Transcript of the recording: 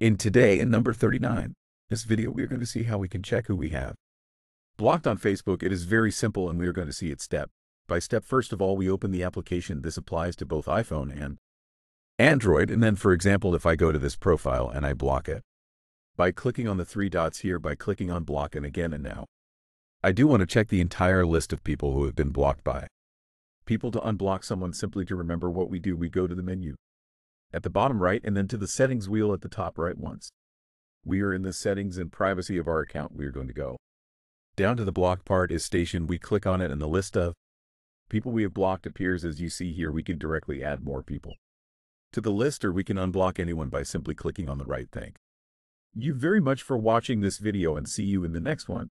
In today, in number 39, this video, we are going to see how we can check who we have. Blocked on Facebook, it is very simple and we are going to see it step by step. First of all, we open the application. This applies to both iPhone and Android. And then, for example, if I go to this profile and I block it, by clicking on the three dots here, by clicking on block and again and now, I do want to check the entire list of people who have been blocked by. People to unblock someone simply to remember what we do, we go to the menu at the bottom right and then to the settings wheel at the top right once. We are in the settings and privacy of our account. We are going to go down to the block part is station. We click on it and the list of people we have blocked appears as you see here. We can directly add more people to the list or we can unblock anyone by simply clicking on the right thing. You very much for watching this video and see you in the next one.